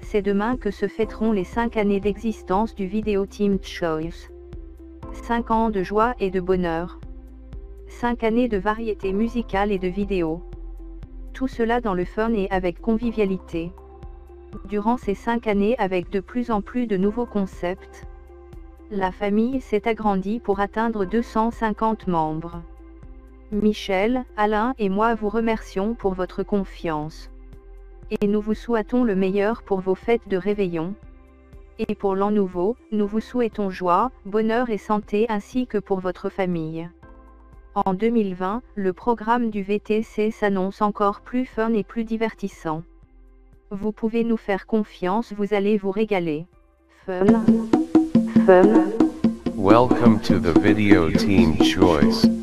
C'est demain que se fêteront les 5 années d'existence du Vidéo Team Choice. 5 ans de joie et de bonheur. 5 années de variété musicale et de vidéo. Tout cela dans le fun et avec convivialité. Durant ces 5 années avec de plus en plus de nouveaux concepts, la famille s'est agrandie pour atteindre 250 membres. Michel, Alain et moi vous remercions pour votre confiance. Et nous vous souhaitons le meilleur pour vos fêtes de réveillon. Et pour l'an nouveau, nous vous souhaitons joie, bonheur et santé ainsi que pour votre famille. En 2020, le programme du VTC s'annonce encore plus fun et plus divertissant. Vous pouvez nous faire confiance, vous allez vous régaler. Fun. Fun. Welcome to the Video Team Choice.